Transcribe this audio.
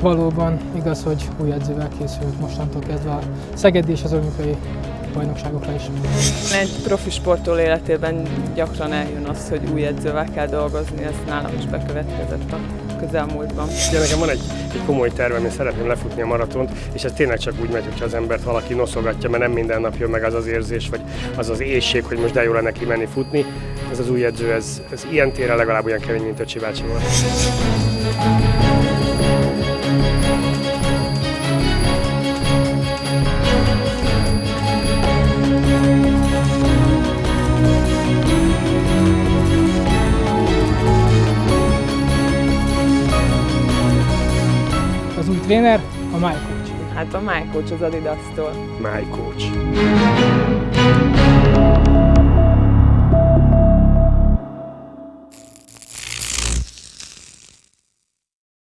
Valóban igaz, hogy új edzővel készült mostantól kezdve a Szegedi és az olimpiai bajnokságokra is. Egy profi sportoló életében gyakran eljön az, hogy új edzővel kell dolgozni, ez nálam is bekövetkezett a közelmúltban. Ugye nekem van egy, egy komoly tervem, én szeretném lefutni a maratont, és ez tényleg csak úgy megy, hogyha az embert valaki noszogatja, mert nem minden nap jön meg az az érzés, vagy az az éjség, hogy most de jó lenne kimenni futni. Ez az új edző, ez, ez ilyen téren legalább olyan kemény, mint Öcsi bácsi volt. Új tréner a My Coach. Hát a My Coach az Adidas-tól. My coach.